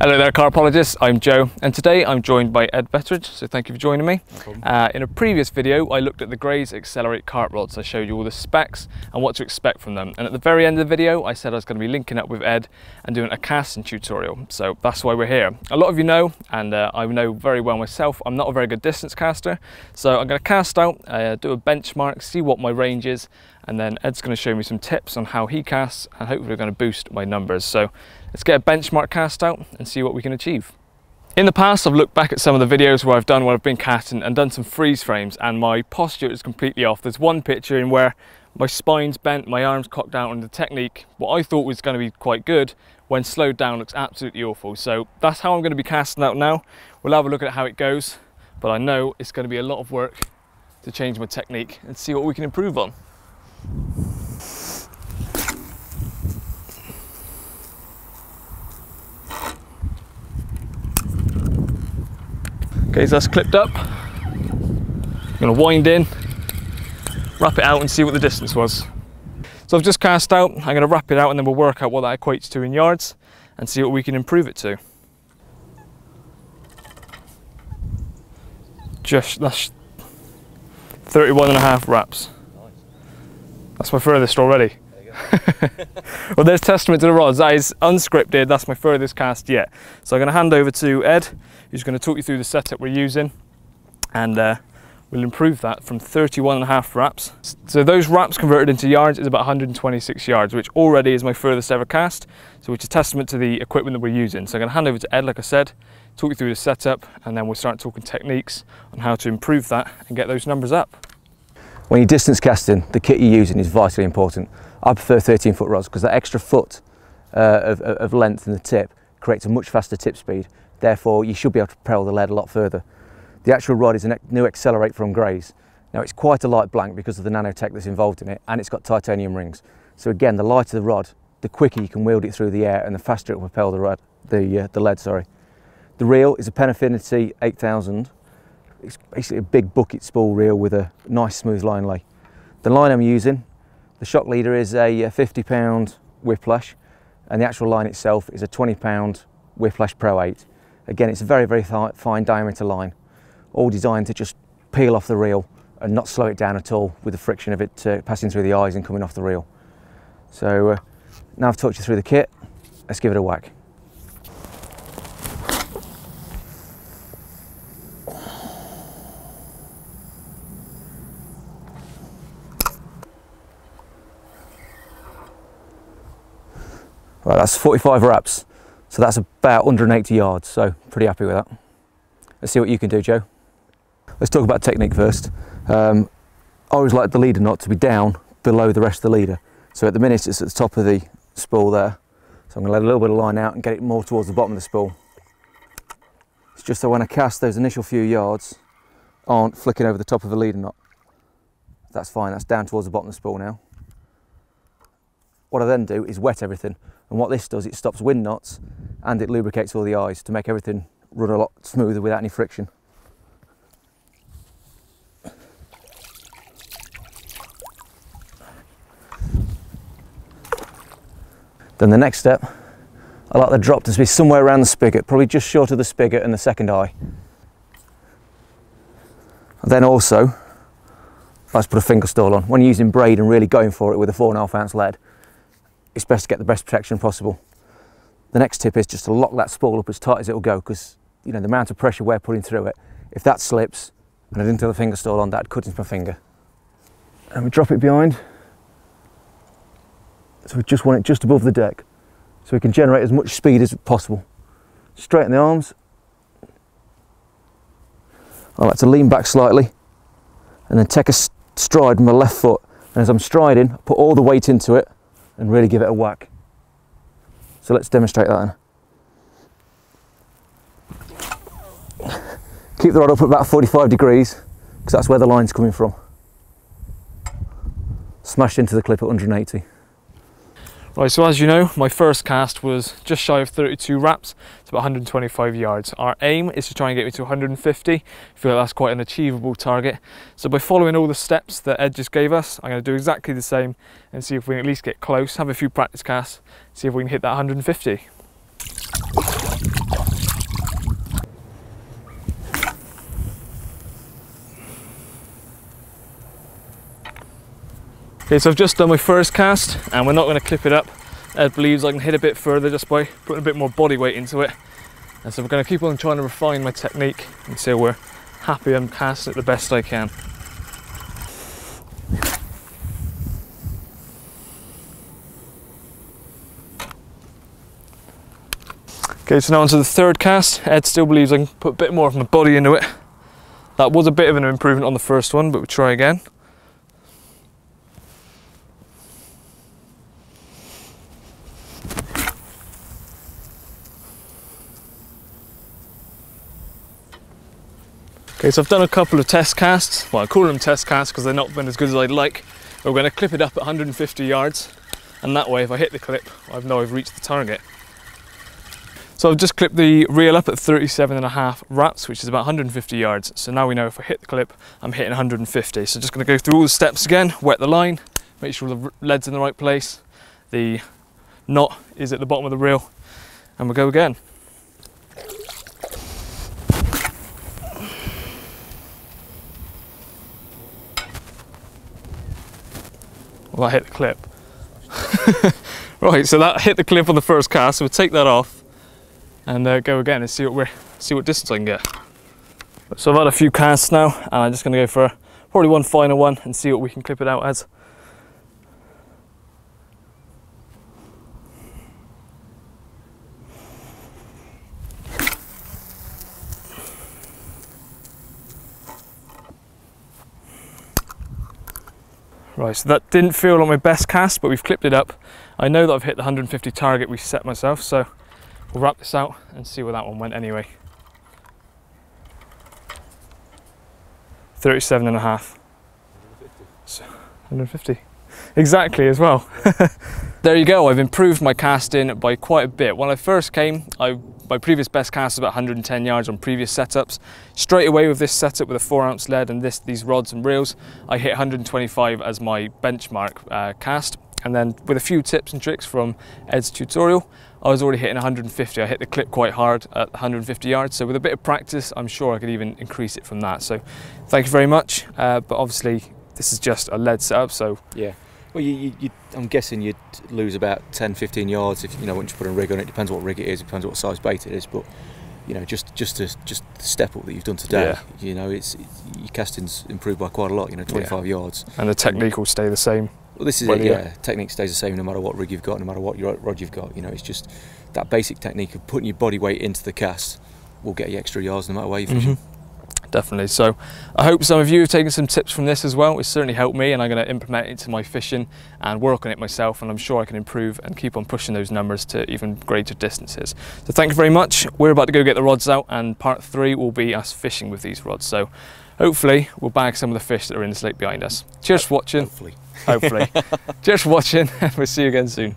Hello there CARPologists, I'm Joe and today I'm joined by Ed Betteridge, so thank you for joining me. No uh, in a previous video I looked at the Greys Accelerate carp rods, I showed you all the specs and what to expect from them. And at the very end of the video I said I was going to be linking up with Ed and doing a casting tutorial, so that's why we're here. A lot of you know, and uh, I know very well myself, I'm not a very good distance caster, so I'm going to cast out, uh, do a benchmark, see what my range is and then Ed's going to show me some tips on how he casts and hopefully we're going to boost my numbers. So Let's get a benchmark cast out and see what we can achieve. In the past, I've looked back at some of the videos where I've done where I've been casting and done some freeze frames and my posture is completely off. There's one picture in where my spine's bent, my arms cocked out and the technique, what I thought was going to be quite good, when slowed down looks absolutely awful. So that's how I'm going to be casting out now. We'll have a look at how it goes, but I know it's going to be a lot of work to change my technique and see what we can improve on. That's clipped up. I'm gonna wind in, wrap it out and see what the distance was. So I've just cast out, I'm gonna wrap it out and then we'll work out what that equates to in yards and see what we can improve it to. Just, that's 31 and a half wraps. That's my furthest already. well, there's testament to the rods. That is unscripted. That's my furthest cast yet. So I'm going to hand over to Ed, who's going to talk you through the setup we're using, and uh, we'll improve that from 31 and a half wraps. So those wraps converted into yards is about 126 yards, which already is my furthest ever cast. So which is a testament to the equipment that we're using. So I'm going to hand over to Ed, like I said, talk you through the setup, and then we'll start talking techniques on how to improve that and get those numbers up. When you're distance casting, the kit you're using is vitally important. I prefer 13 foot rods because that extra foot uh, of, of length in the tip creates a much faster tip speed. Therefore, you should be able to propel the lead a lot further. The actual rod is a new Accelerate from Greys. Now it's quite a light blank because of the nanotech that's involved in it and it's got titanium rings. So again, the lighter the rod, the quicker you can wield it through the air and the faster it will propel the, rod, the, uh, the lead. Sorry. The reel is a Penn Affinity 8000. It's basically a big bucket spool reel with a nice smooth line lay. The line I'm using the shock leader is a 50 pound whiplash and the actual line itself is a 20 pound whiplash Pro 8. Again, it's a very, very fine diameter line, all designed to just peel off the reel and not slow it down at all with the friction of it uh, passing through the eyes and coming off the reel. So uh, now I've talked you through the kit, let's give it a whack. Right, that's 45 wraps. So that's about 180 yards, so pretty happy with that. Let's see what you can do, Joe. Let's talk about technique first. Um, I always like the leader knot to be down below the rest of the leader. So at the minute it's at the top of the spool there. So I'm gonna let a little bit of line out and get it more towards the bottom of the spool. It's just so when I cast those initial few yards aren't flicking over the top of the leader knot. That's fine, that's down towards the bottom of the spool now. What I then do is wet everything. And what this does, it stops wind knots and it lubricates all the eyes to make everything run a lot smoother without any friction. Then the next step, I like the drop to be somewhere around the spigot, probably just short of the spigot and the second eye. And then also, let's put a finger stall on. When using braid and really going for it with a four and a half ounce lead, it's best to get the best protection possible. The next tip is just to lock that spool up as tight as it will go because you know the amount of pressure we're putting through it, if that slips and I didn't have the finger stall on, that'd cut into my finger. And we drop it behind. So we just want it just above the deck so we can generate as much speed as possible. Straighten the arms. I like to lean back slightly and then take a stride with my left foot. And as I'm striding, put all the weight into it and really give it a whack. So let's demonstrate that then. Keep the rod up at about 45 degrees because that's where the line's coming from. Smashed into the clip at 180. Right, so as you know, my first cast was just shy of 32 wraps, it's about 125 yards. Our aim is to try and get me to 150. I feel like that's quite an achievable target. So by following all the steps that Ed just gave us, I'm going to do exactly the same and see if we can at least get close, have a few practice casts, see if we can hit that 150. Okay, so I've just done my first cast and we're not going to clip it up. Ed believes I can hit a bit further just by putting a bit more body weight into it. And so we're going to keep on trying to refine my technique until we're happy I'm casting it the best I can. Okay, so now onto the third cast. Ed still believes I can put a bit more of my body into it. That was a bit of an improvement on the first one, but we'll try again. Okay, so I've done a couple of test casts. Well, I call them test casts because they're not been as good as I'd like. We're going to clip it up at 150 yards, and that way, if I hit the clip, I know I've reached the target. So I've just clipped the reel up at 37 and a half wraps, which is about 150 yards. So now we know if I hit the clip, I'm hitting 150. So just going to go through all the steps again, wet the line, make sure the lead's in the right place, the knot is at the bottom of the reel, and we'll go again. Well, I hit the clip. right, so that hit the clip on the first cast, so we'll take that off and uh, go again and see what we're see what distance I can get. So I've had a few casts now, and I'm just going to go for probably one final one and see what we can clip it out as. Right, so that didn't feel like my best cast, but we've clipped it up. I know that I've hit the 150 target we set myself, so we'll wrap this out and see where that one went anyway. 37 and a half. 150. Exactly as well. there you go, I've improved my casting by quite a bit. When I first came, I, my previous best cast was about 110 yards on previous setups. Straight away with this setup with a four ounce lead and this, these rods and reels, I hit 125 as my benchmark uh, cast. And then with a few tips and tricks from Ed's tutorial, I was already hitting 150. I hit the clip quite hard at 150 yards. So with a bit of practice, I'm sure I could even increase it from that. So thank you very much. Uh, but obviously this is just a lead setup. So yeah. Well, you, you, you, I'm guessing you'd lose about 10, 15 yards if you know once you put a rig on it. Depends what rig it is. Depends what size bait it is. But you know, just just to, just the step up that you've done today. Yeah. You know, it's, your casting's improved by quite a lot. You know, 25 Yeah. yards. and the technique will stay the same. Well, this is Well, it. yeah. Yeah. technique stays the same no matter what rig you've got, no matter what your rod you've got. You know, it's just that basic technique of putting your body weight into the cast will get you extra yards no matter where you're fishing. Mhm. Definitely. So I hope some of you have taken some tips from this as well. It's certainly helped me and I'm going to implement it into my fishing and work on it myself and I'm sure I can improve and keep on pushing those numbers to even greater distances. So thank you very much. We're about to go get the rods out and part three will be us fishing with these rods. So hopefully we'll bag some of the fish that are in this lake behind us. Cheers for watching. Hopefully. Hopefully. Cheers for watching and we'll see you again soon.